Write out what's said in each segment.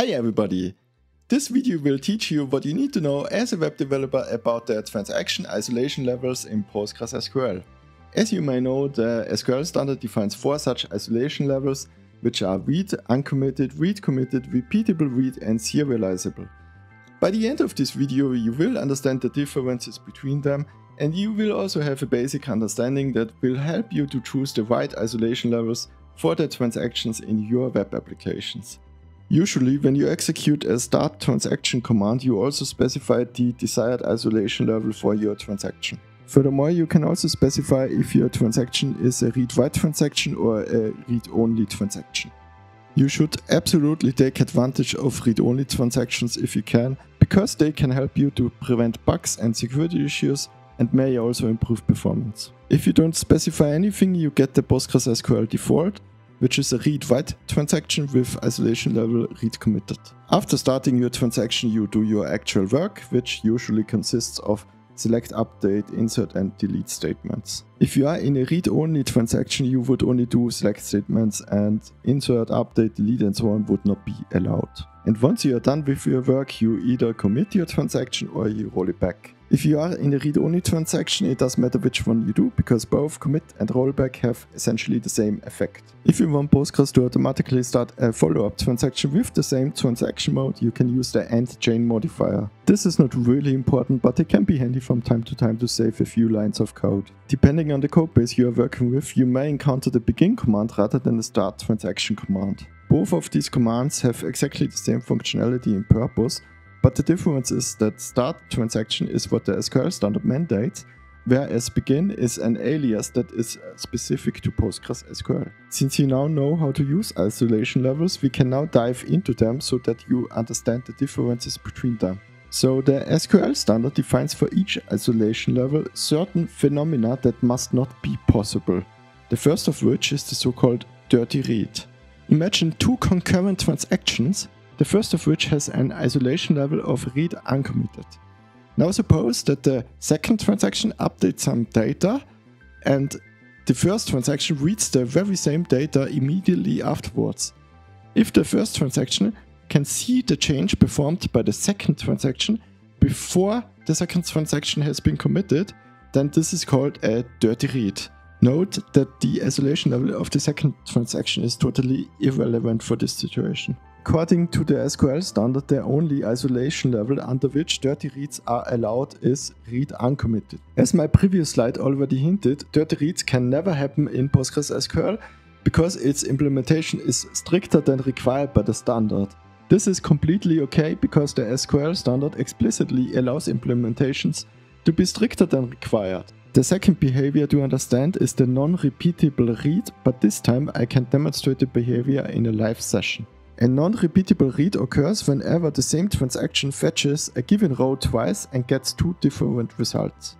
Hi everybody! This video will teach you what you need to know as a web developer about the transaction isolation levels in PostgreSQL. As you may know, the SQL standard defines four such isolation levels, which are read, uncommitted, read committed, repeatable read and serializable. By the end of this video you will understand the differences between them and you will also have a basic understanding that will help you to choose the right isolation levels for the transactions in your web applications. Usually when you execute a start transaction command you also specify the desired isolation level for your transaction. Furthermore, you can also specify if your transaction is a read-write transaction or a read-only transaction. You should absolutely take advantage of read-only transactions if you can, because they can help you to prevent bugs and security issues and may also improve performance. If you don't specify anything, you get the PostgreSQL default, which is a read-write transaction with isolation level read committed. After starting your transaction, you do your actual work, which usually consists of select, update, insert and delete statements. If you are in a read-only transaction, you would only do select statements and insert, update, delete and so on would not be allowed. And once you are done with your work, you either commit your transaction or you roll it back. If you are in a read-only transaction, it doesn't matter which one you do, because both commit and rollback have essentially the same effect. If you want Postgres to automatically start a follow-up transaction with the same transaction mode, you can use the and chain modifier. This is not really important, but it can be handy from time to time to save a few lines of code. Depending on the codebase you are working with, you may encounter the begin command rather than the start transaction command. Both of these commands have exactly the same functionality and purpose, but the difference is that start transaction is what the SQL standard mandates, whereas begin is an alias that is uh, specific to PostgreSQL. Since you now know how to use isolation levels, we can now dive into them so that you understand the differences between them. So the SQL standard defines for each isolation level certain phenomena that must not be possible. The first of which is the so-called dirty read. Imagine two concurrent transactions the first of which has an isolation level of read uncommitted. Now suppose that the second transaction updates some data and the first transaction reads the very same data immediately afterwards. If the first transaction can see the change performed by the second transaction before the second transaction has been committed, then this is called a dirty read. Note that the isolation level of the second transaction is totally irrelevant for this situation. According to the SQL standard, the only isolation level under which dirty reads are allowed is read uncommitted. As my previous slide already hinted, dirty reads can never happen in PostgreSQL because its implementation is stricter than required by the standard. This is completely okay because the SQL standard explicitly allows implementations to be stricter than required. The second behavior to understand is the non-repeatable read, but this time I can demonstrate the behavior in a live session. A non-repeatable read occurs whenever the same transaction fetches a given row twice and gets two different results.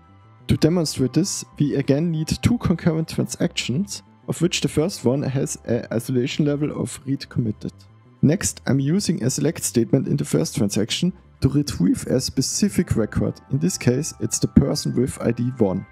To demonstrate this, we again need two concurrent transactions, of which the first one has a isolation level of read committed. Next, I'm using a select statement in the first transaction to retrieve a specific record, in this case it's the person with ID 1.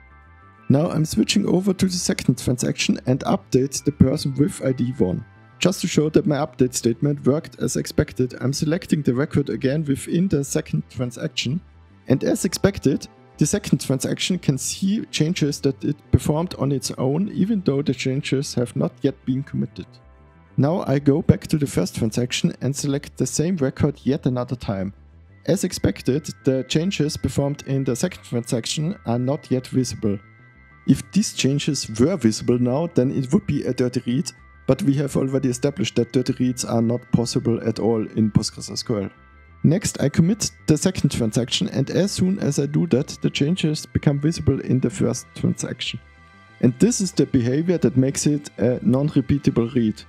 Now I'm switching over to the second transaction and update the person with ID 1. Just to show that my update statement worked as expected, I'm selecting the record again within the second transaction. And as expected, the second transaction can see changes that it performed on its own, even though the changes have not yet been committed. Now I go back to the first transaction and select the same record yet another time. As expected, the changes performed in the second transaction are not yet visible. If these changes were visible now, then it would be a dirty read but we have already established that dirty reads are not possible at all in PostgreSQL. Next, I commit the second transaction and as soon as I do that, the changes become visible in the first transaction. And this is the behavior that makes it a non-repeatable read,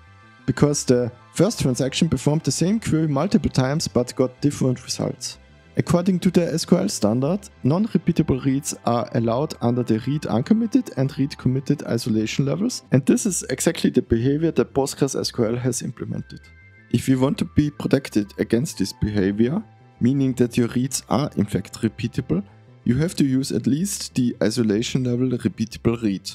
because the first transaction performed the same query multiple times but got different results. According to the SQL standard, non-repeatable reads are allowed under the read uncommitted and read committed isolation levels, and this is exactly the behavior that PostgreSQL has implemented. If you want to be protected against this behavior, meaning that your reads are in fact repeatable, you have to use at least the isolation level repeatable read.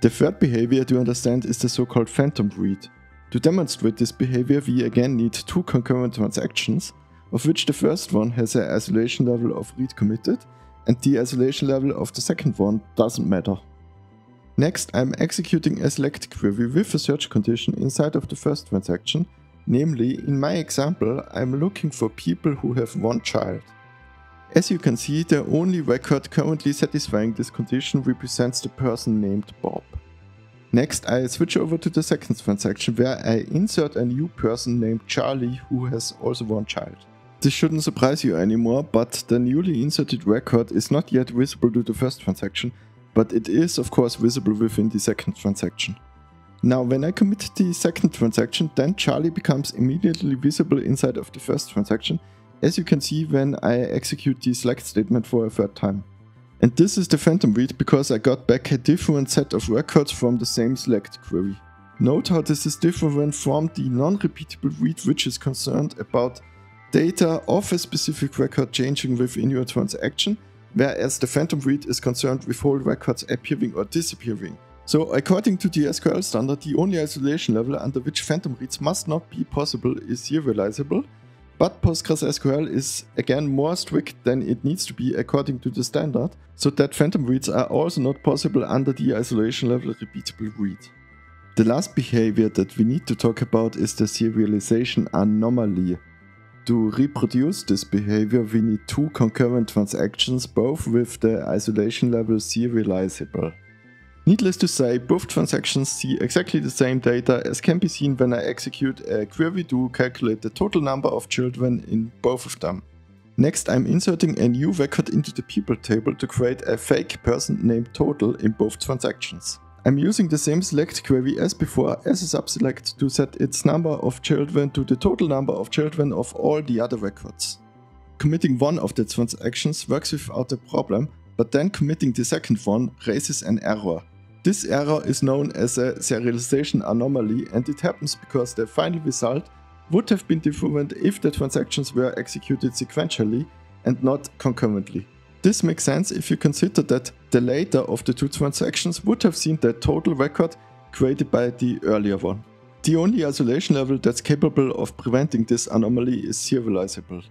The third behavior to understand is the so-called phantom read. To demonstrate this behavior, we again need two concurrent transactions, of which the first one has an isolation level of read committed, and the isolation level of the second one doesn't matter. Next, I'm executing a select query with a search condition inside of the first transaction, namely, in my example, I'm looking for people who have one child. As you can see, the only record currently satisfying this condition represents the person named Bob. Next, I switch over to the second transaction where I insert a new person named Charlie who has also one child. This shouldn't surprise you anymore, but the newly inserted record is not yet visible to the first transaction, but it is of course visible within the second transaction. Now when I commit the second transaction, then Charlie becomes immediately visible inside of the first transaction, as you can see when I execute the select statement for a third time. And this is the phantom read because I got back a different set of records from the same select query. Note how this is different from the non-repeatable read which is concerned about data of a specific record changing within your transaction whereas the phantom read is concerned with whole records appearing or disappearing. So according to the SQL standard, the only isolation level under which phantom reads must not be possible is serializable, but PostgreSQL is again more strict than it needs to be according to the standard, so that phantom reads are also not possible under the isolation level repeatable read. The last behavior that we need to talk about is the serialization anomaly. To reproduce this behavior, we need two concurrent transactions, both with the isolation level serializable. Needless to say, both transactions see exactly the same data as can be seen when I execute a query to calculate the total number of children in both of them. Next, I'm inserting a new record into the people table to create a fake person named total in both transactions. I'm using the same select query as before as a subselect to set its number of children to the total number of children of all the other records. Committing one of the transactions works without a problem, but then committing the second one raises an error. This error is known as a serialization anomaly and it happens because the final result would have been different if the transactions were executed sequentially and not concurrently. This makes sense if you consider that the later of the two transactions would have seen the total record created by the earlier one. The only isolation level that's capable of preventing this anomaly is serializable.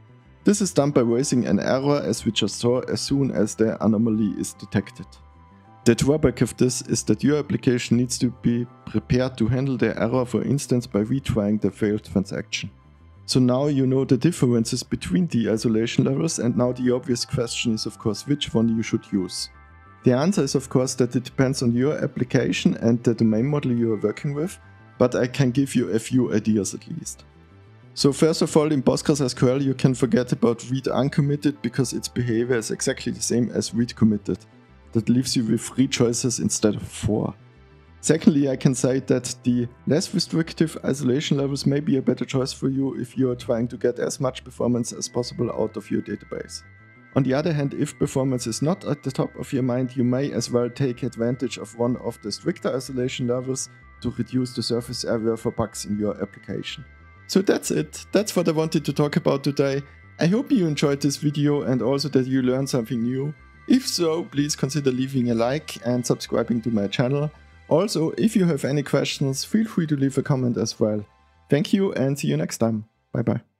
This is done by raising an error as we just saw as soon as the anomaly is detected. The drawback of this is that your application needs to be prepared to handle the error for instance by retrying the failed transaction. So now you know the differences between the isolation levels and now the obvious question is of course which one you should use. The answer is of course that it depends on your application and the domain model you are working with, but I can give you a few ideas at least. So first of all in PostgreSQL you can forget about read uncommitted because its behavior is exactly the same as read committed. That leaves you with three choices instead of four. Secondly, I can say that the less restrictive isolation levels may be a better choice for you if you are trying to get as much performance as possible out of your database. On the other hand, if performance is not at the top of your mind, you may as well take advantage of one of the stricter isolation levels to reduce the surface area for bugs in your application. So that's it, that's what I wanted to talk about today. I hope you enjoyed this video and also that you learned something new. If so, please consider leaving a like and subscribing to my channel. Also, if you have any questions, feel free to leave a comment as well. Thank you and see you next time. Bye bye.